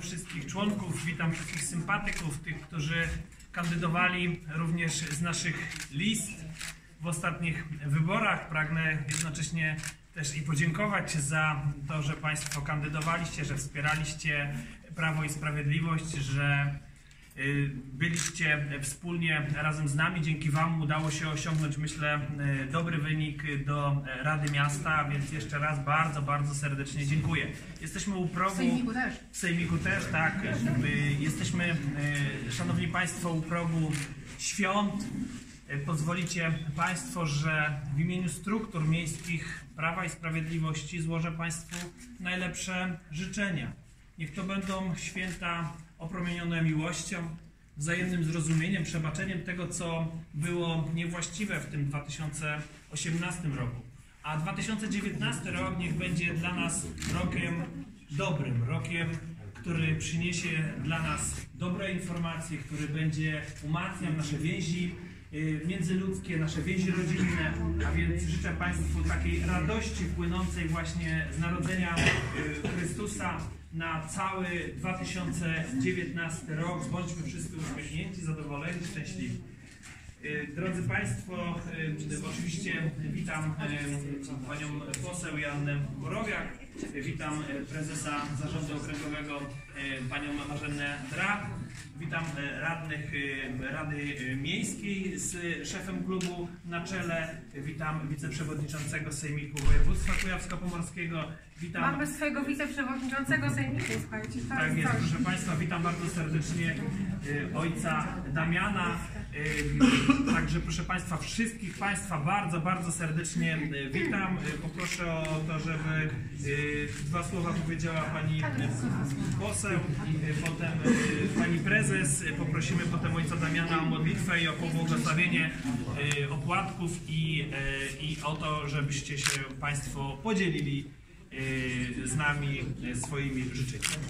wszystkich członków, witam wszystkich sympatyków, tych, którzy kandydowali również z naszych list w ostatnich wyborach. Pragnę jednocześnie też i podziękować za to, że Państwo kandydowaliście, że wspieraliście Prawo i Sprawiedliwość, że byliście wspólnie razem z nami. Dzięki Wam udało się osiągnąć, myślę, y, dobry wynik do Rady Miasta, więc jeszcze raz bardzo, bardzo serdecznie dziękuję. Jesteśmy u progu. Sejmiku też. W Sejmiku też, tak. Y, Jesteśmy, y, Szanowni Państwo, u progu świąt. Y, Pozwolicie Państwo, że w imieniu struktur miejskich Prawa i Sprawiedliwości złożę Państwu najlepsze życzenia. Niech to będą święta opromienione miłością, wzajemnym zrozumieniem, przebaczeniem tego, co było niewłaściwe w tym 2018 roku. A 2019 rok niech będzie dla nas rokiem dobrym, rokiem, który przyniesie dla nas dobre informacje, który będzie umacniał nasze więzi y, międzyludzkie, nasze więzi rodzinne, a więc życzę Państwu takiej radości płynącej właśnie z narodzenia Chrystusa na cały 2019 rok. Bądźmy wszyscy uśmiechnięci, zadowoleni, szczęśliwi. Y, Drodzy Państwo, y, oczywiście witam y, Panią poseł Joannę Borowiak, witam prezesa Zarządu Okręgowego Panią Marzennę Drach, witam y, radnych y, Rady y, Miejskiej z szefem klubu na czele, witam wiceprzewodniczącego Sejmiku Województwa Kujawsko-Pomorskiego, witam... Mamy swojego wiceprzewodniczącego sejmiku, słuchajcie. to Tak jest, proszę Państwa, witam bardzo serdecznie ojca Damiana. Także proszę Państwa, wszystkich Państwa bardzo, bardzo serdecznie witam. Poproszę o to, żeby dwa słowa powiedziała Pani y, poseł, y, potem Pani prezes. Poprosimy potem ojca Damiana o modlitwę i o pobłogosławienie y, opłatków i, y, i o to, żebyście się Państwo podzielili y, z nami swoimi życzeniami.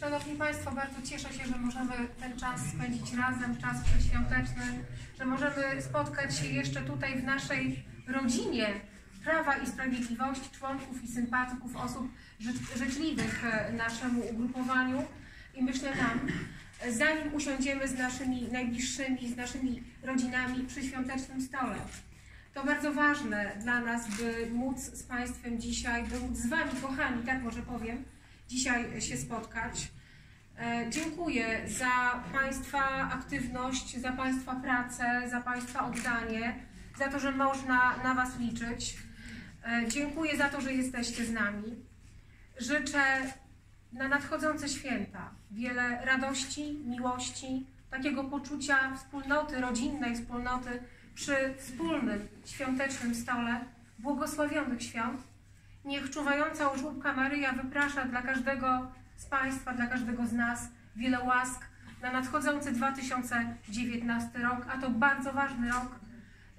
Szanowni Państwo, bardzo cieszę się, że możemy ten czas spędzić razem, czas przedświąteczny, że możemy spotkać się jeszcze tutaj w naszej rodzinie Prawa i Sprawiedliwości, członków i sympatyków, osób ży- życzliwych e, naszemu ugrupowaniu i myślę nam, zanim usiądziemy z naszymi najbliższymi, z naszymi rodzinami przy świątecznym stole. To bardzo ważne dla nas, by móc z Państwem dzisiaj, by móc z Wami, kochani, tak może powiem, dzisiaj się spotkać. E, Dziękuję za Państwa aktywność, za Państwa pracę, za Państwa oddanie, za to, że można na Was liczyć. E, Dziękuję za to, że jesteście z nami. Życzę na nadchodzące święta wiele radości, miłości, takiego poczucia wspólnoty, rodzinnej wspólnoty przy wspólnym świątecznym stole, błogosławionych świąt. Niech czuwająca u żłóbka Maryja wyprasza dla każdego z Państwa, dla każdego z nas wiele łask na nadchodzący 2019 rok, a to bardzo ważny rok,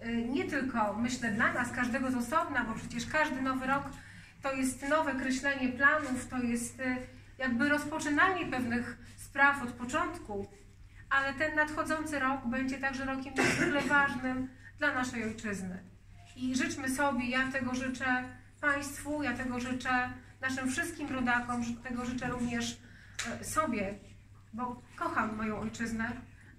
y, nie tylko myślę dla nas, każdego z osobna, bo przecież każdy nowy rok to jest nowe kreślenie planów, to jest y, jakby rozpoczynanie pewnych spraw od początku, ale ten nadchodzący rok będzie także rokiem niezwykle ważnym dla naszej ojczyzny. I życzmy sobie, ja tego życzę Państwu, ja tego życzę naszym wszystkim rodakom, tego życzę również e, sobie, bo kocham moją ojczyznę,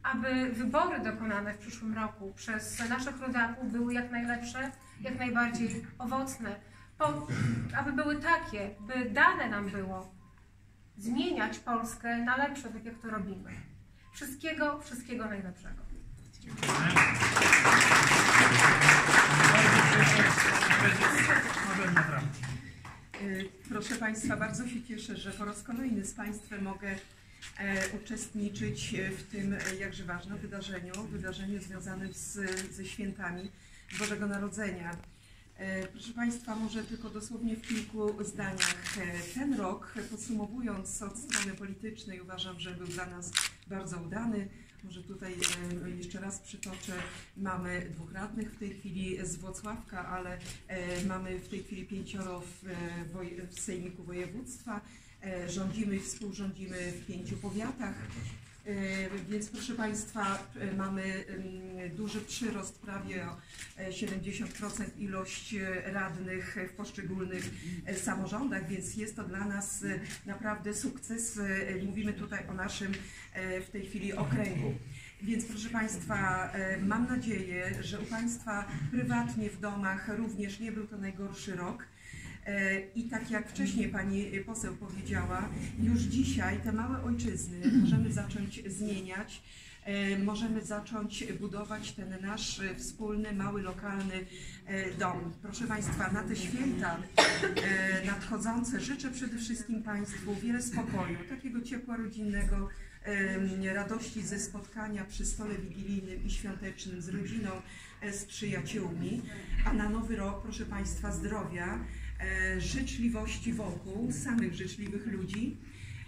aby wybory dokonane w przyszłym roku przez naszych rodaków były jak najlepsze, jak najbardziej owocne, po, aby były takie, by dane nam było zmieniać Polskę na lepsze, tak jak to robimy. Wszystkiego, wszystkiego najlepszego. Y, Proszę Państwa, bardzo się cieszę, że po raz kolejny z Państwem mogę e, uczestniczyć w tym jakże ważnym wydarzeniu, wydarzeniu związanym z, ze świętami Bożego Narodzenia. E, Proszę Państwa, może tylko dosłownie w kilku zdaniach. E, Ten rok, podsumowując od strony politycznej, uważam, że był dla nas bardzo udany. Może tutaj e, jeszcze raz przytoczę, mamy dwóch radnych w tej chwili z Włocławka, ale mamy w tej chwili pięcioro w, w Sejmiku Województwa. Rządzimy i współrządzimy w pięciu powiatach. Więc proszę Państwa, mamy duży przyrost, prawie o e, 70% ilość e, radnych w poszczególnych e, samorządach, więc jest to dla nas e, naprawdę sukces. E, Mówimy tutaj o naszym e, w tej chwili okręgu. Więc proszę Państwa, e, mam nadzieję, że u Państwa prywatnie w domach również nie był to najgorszy rok. E, I tak jak wcześniej pani poseł powiedziała, już dzisiaj te małe ojczyzny możemy zacząć zmieniać. E, Możemy zacząć budować ten nasz wspólny, mały, lokalny e, dom. Proszę Państwa, na te święta e, nadchodzące życzę przede wszystkim Państwu wiele spokoju, takiego ciepła rodzinnego, radości ze spotkania przy stole wigilijnym i świątecznym z rodziną, z przyjaciółmi, a na nowy rok, proszę Państwa, zdrowia, życzliwości wokół, samych życzliwych ludzi,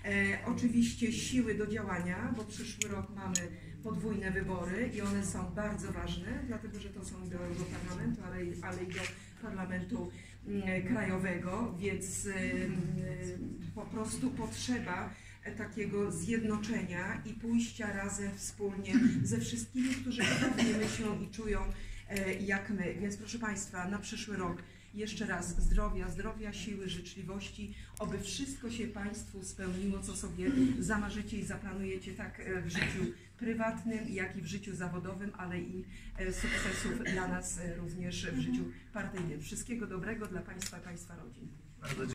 e, oczywiście siły do działania, bo przyszły rok mamy podwójne wybory i one są bardzo ważne, dlatego że to są do Europarlamentu, ale, ale i do Parlamentu mm, Krajowego, więc em, po prostu potrzeba e, takiego zjednoczenia i pójścia razem wspólnie ze wszystkimi, którzy podobnie myślą i czują e, jak my. Więc proszę Państwa, na przyszły rok jeszcze raz zdrowia, zdrowia, siły, życzliwości, oby wszystko się Państwu spełniło, co sobie zamarzycie i zaplanujecie tak e, w życiu prywatnym, jak i w życiu zawodowym, ale i e, sukcesów dla nas e, również w życiu partyjnym. Wszystkiego dobrego dla Państwa i Państwa rodzin. Bardzo